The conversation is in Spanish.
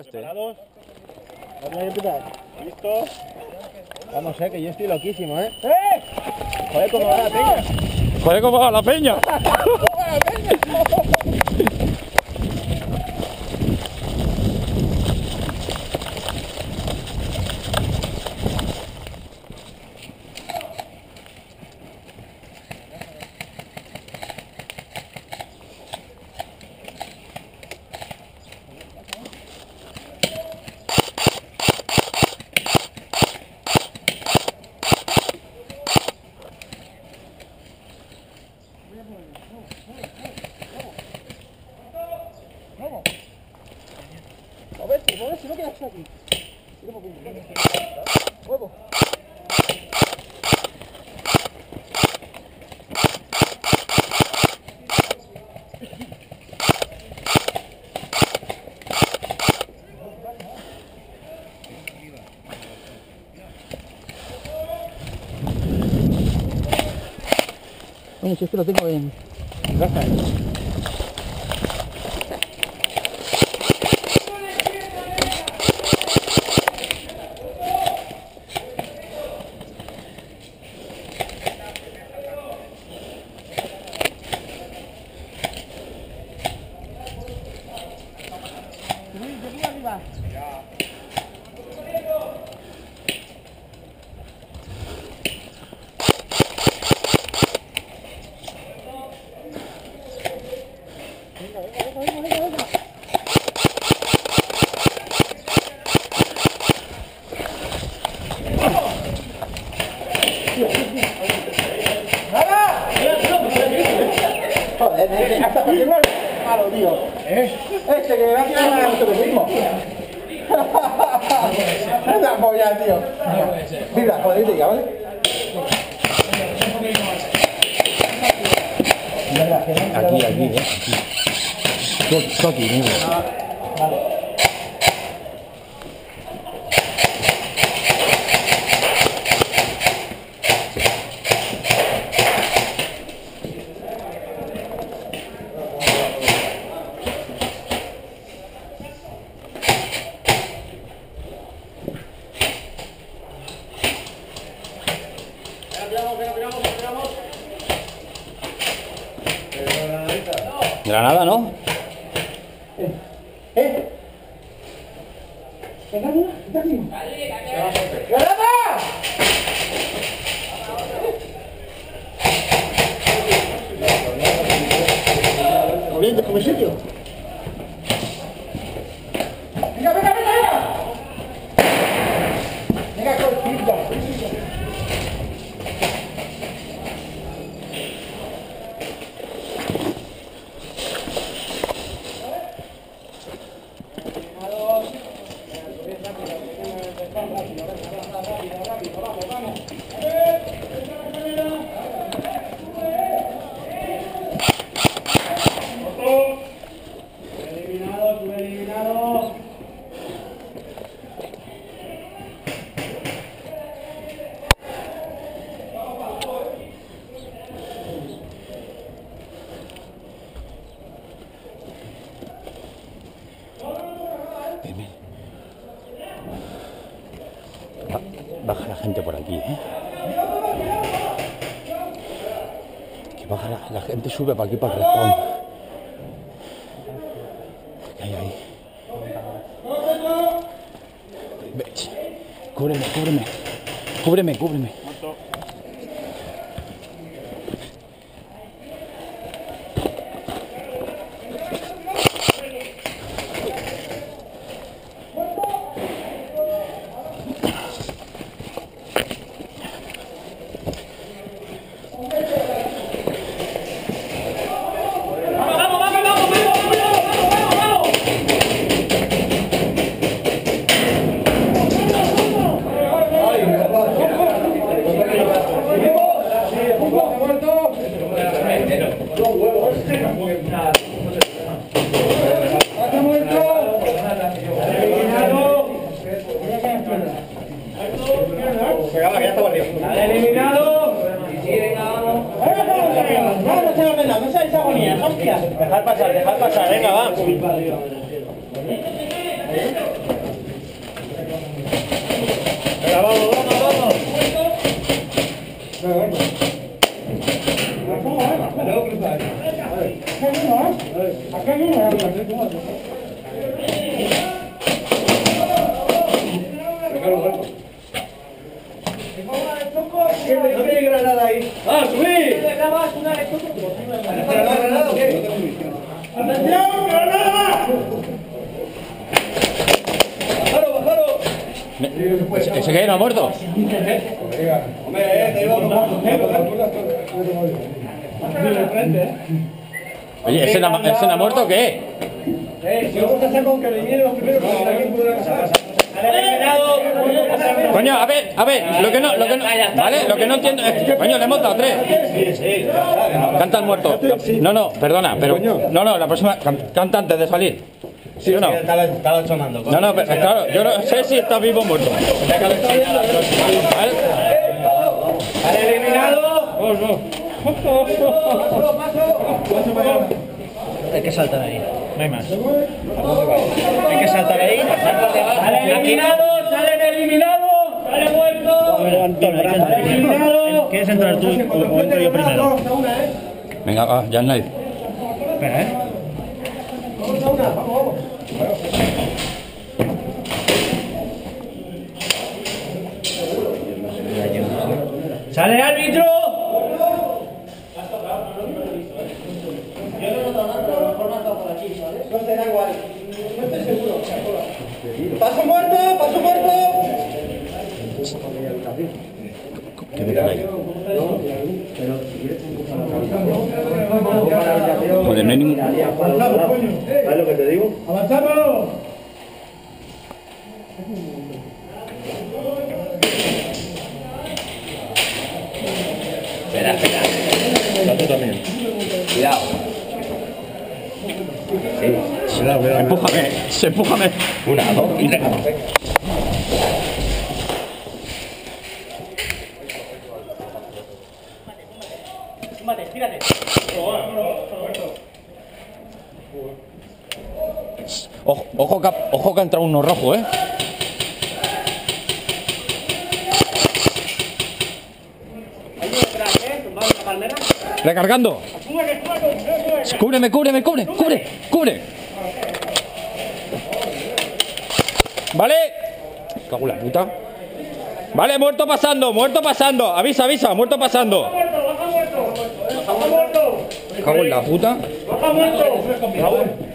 Este. ¿Preparados? ¿Vamos a empezar? ¿Listos? Vamos, eh, que yo estoy loquísimo, ¿eh? ¡Eh! Joder, cómo va la peña. Joder, cómo va la peña. A a ver si no quedas aquí. Huevo. Oye, si es que lo tengo en, en casa. Joder, este, hasta que llegó el tío. ¿Eh? Este que va a tirar a nosotros mismos. Esa polla, tío. Mira, joder, diga, ¿vale? Aquí, aquí, eh. Aquí. Tú, tú aquí, Granada, ¿no? ¿Eh? Está aquí. ¡Granada! 好了伙伴们 aquí, ¿eh? Que baja la, gente sube para aquí para el respawn. Ahí, Cúbreme, cúbreme. Cúbreme, cúbreme. hostia. Dejar pasar, dejar pasar, venga, va. Venga, vamos, vamos, vamos. Venga, No tiene granada ahí. ¡Ah, subí! ¿Ese, ese qué? ¿No ha muerto? Hombre, eh, te a Oye, ¿ese no, ha- muerto o qué? Eh, si vamos a hacer con que vinieron los primeros. Coño, a ver, a ver, lo que no, lo que no, ¿vale? Lo que no entiendo es que, coño, le hemos dado tres. Canta el muerto. No, no, perdona, pero, no, no, la próxima, can- canta antes de salir. ¿Sí o no? Estaba sonando. No, no, pero, claro, yo no sé si está vivo o muerto. ¿Vale? ¡Vale, eliminado! Hay que saltar ahí. No hay más. Hay que saltar ahí. ¡Sale eliminado! ¡Sale eliminado! ¡Sale muerto! eliminado! ¿Quieres entrar tú o, o entro yo primero? Venga, va, ya no hay. Espera, ¿eh? ¡Sale árbitro! ¡Paso muerto! ¡Paso muerto! ¿Qué me cae? Joder, no hay ningún... ¿Sabes lo que te digo? ¡Avanzamos! También. Cuidado. Sí. Cuidado, cuidado. Empújame, se empújame. Una, dos y tres. Ojo, ojo, que, ha- ojo que ha entrado uno rojo, ¿eh? Recargando. Cúbreme, cúbreme, cubre, cubre, cubre. ¿Vale? Cago en la puta. Vale, muerto pasando, muerto pasando. Avisa, avisa, muerto pasando. Cago en la puta. ¡Baja muerto!